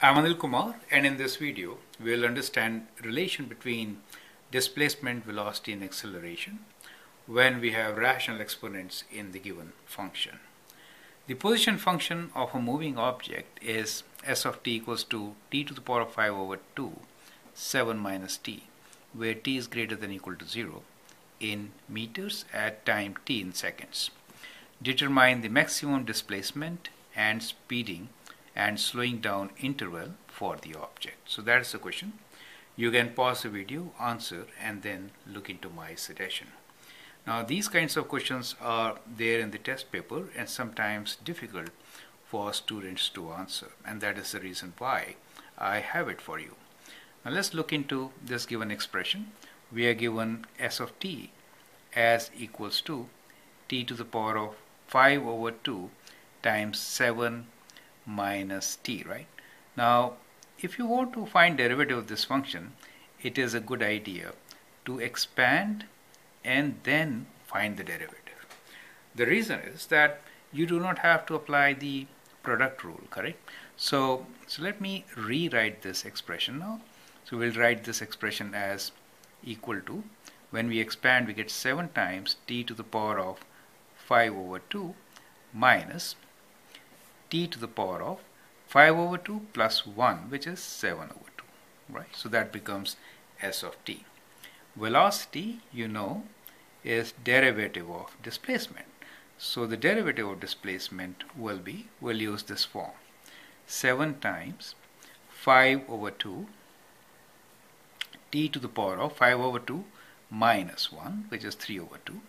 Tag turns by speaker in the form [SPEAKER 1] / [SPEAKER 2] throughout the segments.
[SPEAKER 1] I'm Anil Kumar and in this video we'll understand relation between displacement, velocity and acceleration when we have rational exponents in the given function. The position function of a moving object is s of t equals to t to the power of 5 over 2 7 minus t where t is greater than equal to 0 in meters at time t in seconds. Determine the maximum displacement and speeding and slowing down interval for the object. So that's the question. You can pause the video, answer and then look into my suggestion. Now these kinds of questions are there in the test paper and sometimes difficult for students to answer and that is the reason why I have it for you. Now let's look into this given expression. We are given s of t as equals to t to the power of 5 over 2 times 7 minus t, right? Now, if you want to find derivative of this function, it is a good idea to expand and then find the derivative. The reason is that you do not have to apply the product rule, correct? So, so let me rewrite this expression now. So we'll write this expression as equal to, when we expand we get 7 times t to the power of 5 over 2 minus t to the power of 5 over 2 plus 1 which is 7 over 2 right? So that becomes s of t. Velocity you know is derivative of displacement. So the derivative of displacement will be we'll use this form. 7 times 5 over 2 t to the power of 5 over 2 minus 1 which is 3 over 2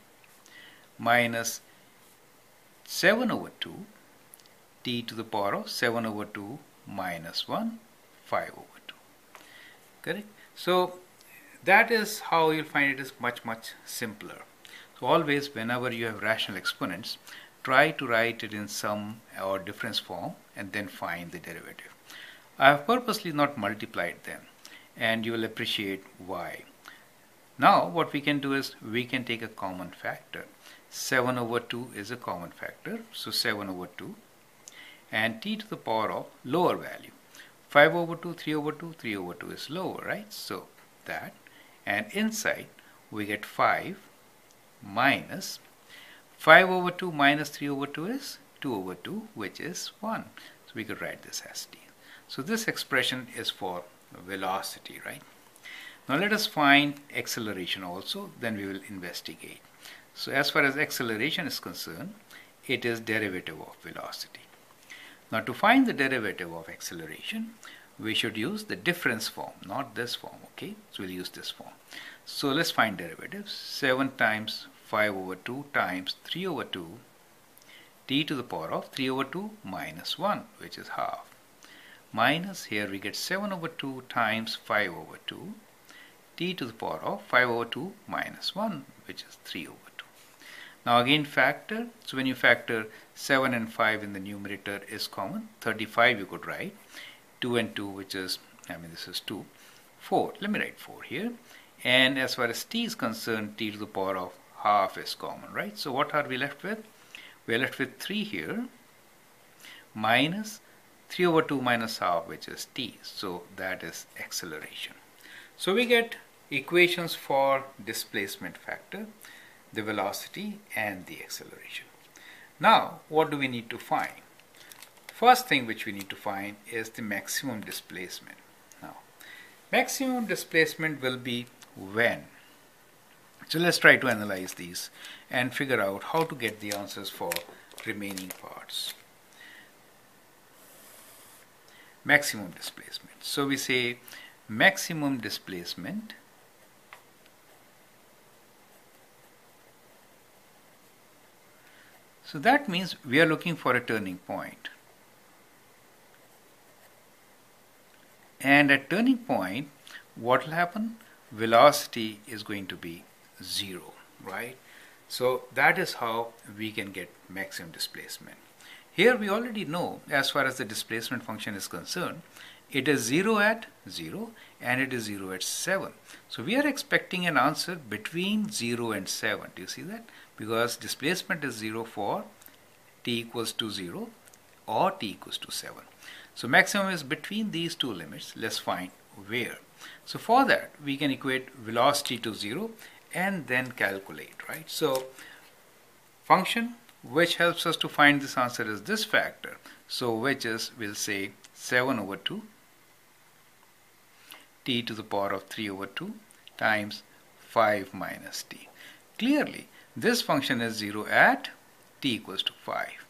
[SPEAKER 1] minus 7 over 2 t to the power of 7 over 2 minus 1 5 over 2 correct? So that is how you'll find it is much much simpler. So always whenever you have rational exponents try to write it in sum or difference form and then find the derivative. I have purposely not multiplied them and you will appreciate why. Now what we can do is we can take a common factor. 7 over 2 is a common factor so 7 over 2 and t to the power of lower value. 5 over 2 3 over 2 3 over 2 is lower right? So that. And inside we get 5 minus 5 over 2 minus 3 over 2 is 2 over 2 which is 1 so we could write this as t. So this expression is for velocity right? Now let us find acceleration also then we will investigate. So as far as acceleration is concerned it is derivative of velocity now to find the derivative of acceleration, we should use the difference form, not this form, okay? So we'll use this form. So let's find derivatives. 7 times 5 over 2 times 3 over 2 t to the power of 3 over 2 minus 1, which is half. Minus, here we get 7 over 2 times 5 over 2 t to the power of 5 over 2 minus 1, which is 3 over 2. now again factor, so when you factor 7 and 5 in the numerator is common, 35 you could write, 2 and 2 which is, I mean this is 2, 4, let me write 4 here, and as far as t is concerned, t to the power of half is common, right? So what are we left with? We are left with 3 here, minus 3 over 2 minus half which is t, so that is acceleration. So we get equations for displacement factor the velocity and the acceleration. Now, what do we need to find? First thing which we need to find is the maximum displacement. Now, maximum displacement will be when? So let's try to analyze these and figure out how to get the answers for remaining parts. Maximum displacement. So we say maximum displacement So that means we are looking for a turning point. And at turning point, what will happen? Velocity is going to be zero, right? So that is how we can get maximum displacement. Here we already know as far as the displacement function is concerned, it is 0 at 0 and it is 0 at 7. So we are expecting an answer between 0 and 7. Do you see that? Because displacement is 0 for t equals to 0 or t equals to 7. So maximum is between these two limits. Let's find where. So for that, we can equate velocity to 0 and then calculate, right? So function which helps us to find this answer is this factor. So which is, we'll say 7 over 2 t to the power of 3 over 2 times 5 minus t. Clearly, this function is 0 at t equals to 5.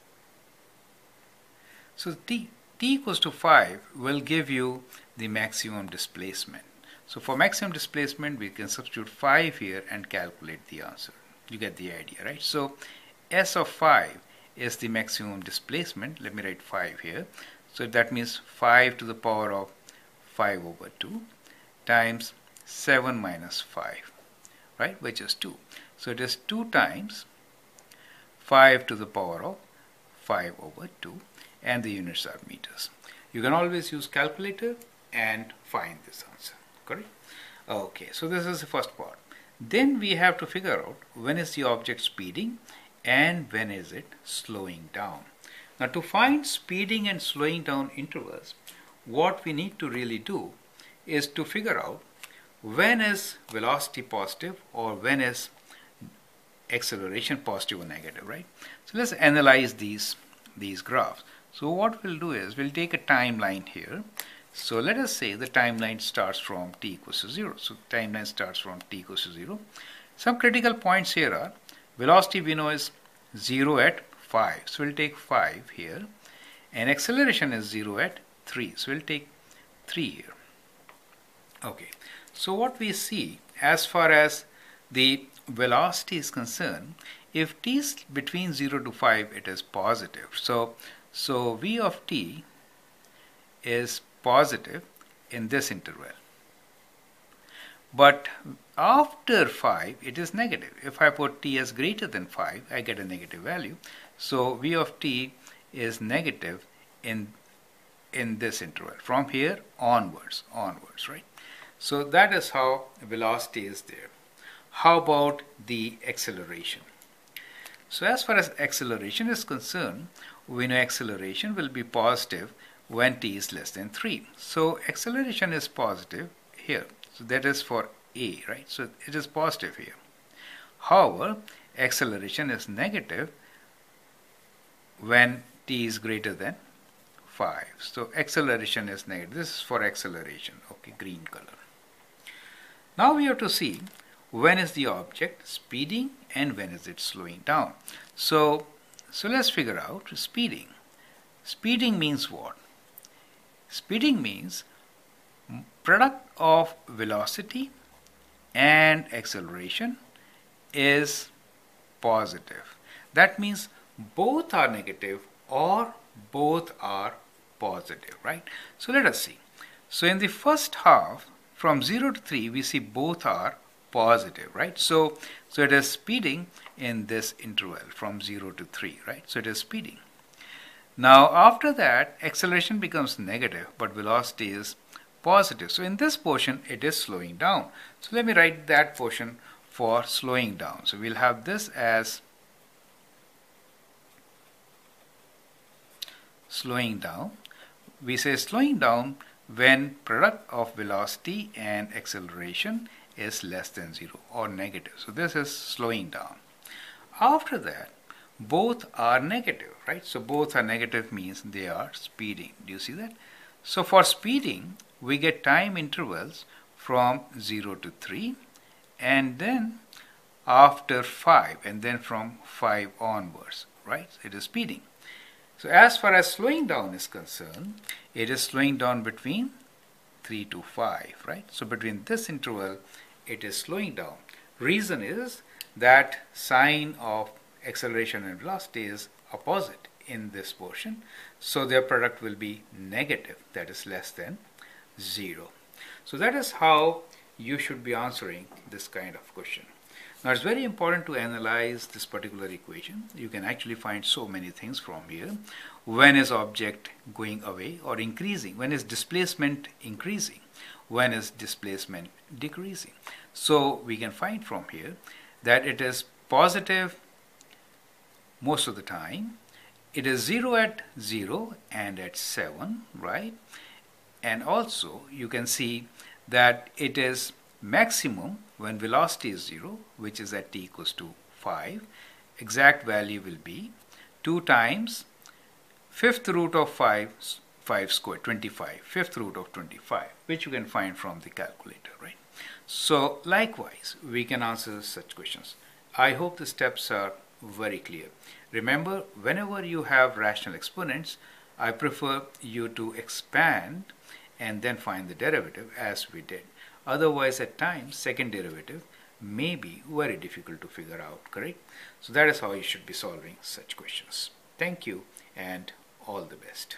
[SPEAKER 1] So t, t equals to 5 will give you the maximum displacement. So for maximum displacement, we can substitute 5 here and calculate the answer. You get the idea, right? So S of 5 is the maximum displacement. Let me write 5 here. So that means 5 to the power of 5 over 2 times 7 minus 5, right, which is 2. So it is 2 times 5 to the power of 5 over 2 and the units are meters. You can always use calculator and find this answer, correct? Okay, so this is the first part. Then we have to figure out when is the object speeding and when is it slowing down. Now to find speeding and slowing down intervals, what we need to really do is to figure out when is velocity positive or when is acceleration positive or negative, right? So let's analyze these, these graphs. So what we'll do is we'll take a timeline here. So let us say the timeline starts from t equals to 0. So timeline starts from t equals to 0. Some critical points here are velocity we know is 0 at 5. So we'll take 5 here. And acceleration is 0 at 3. So we'll take 3 here. Okay. So what we see as far as the velocity is concerned, if t is between 0 to 5, it is positive. So, so v of t is positive in this interval. But after 5, it is negative. If I put t as greater than 5, I get a negative value. So v of t is negative in, in this interval, from here onwards, onwards, right? So that is how velocity is there. How about the acceleration? So as far as acceleration is concerned, we know acceleration will be positive when t is less than 3. So acceleration is positive here. So that is for a, right? So it is positive here. However, acceleration is negative when t is greater than 5. So acceleration is negative. This is for acceleration. Okay, green color. Now we have to see when is the object speeding and when is it slowing down. So, so let's figure out speeding. Speeding means what? Speeding means product of velocity and acceleration is positive. That means both are negative or both are positive, right? So let us see. So in the first half, from 0 to 3, we see both are positive, right? So, so it is speeding in this interval from 0 to 3, right? So it is speeding. Now after that, acceleration becomes negative, but velocity is positive. So in this portion, it is slowing down. So let me write that portion for slowing down. So we'll have this as slowing down. We say slowing down when product of velocity and acceleration is less than 0 or negative. So this is slowing down. After that, both are negative, right? So both are negative means they are speeding. Do you see that? So for speeding, we get time intervals from 0 to 3 and then after 5 and then from 5 onwards, right? It is speeding. So as far as slowing down is concerned, it is slowing down between 3 to 5, right? So between this interval, it is slowing down. Reason is that sign of acceleration and velocity is opposite in this portion. So their product will be negative, that is less than 0. So that is how you should be answering this kind of question. Now it's very important to analyze this particular equation. You can actually find so many things from here. When is object going away or increasing? When is displacement increasing? When is displacement decreasing? So we can find from here that it is positive most of the time. It is 0 at 0 and at 7 right? And also you can see that it is maximum when velocity is 0 which is at t equals to 5 exact value will be 2 times fifth root of 5 5 square 25 fifth root of 25 which you can find from the calculator right? So likewise we can answer such questions. I hope the steps are very clear. Remember whenever you have rational exponents i prefer you to expand and then find the derivative as we did. Otherwise at times second derivative may be very difficult to figure out correct? So that is how you should be solving such questions. Thank you and all the best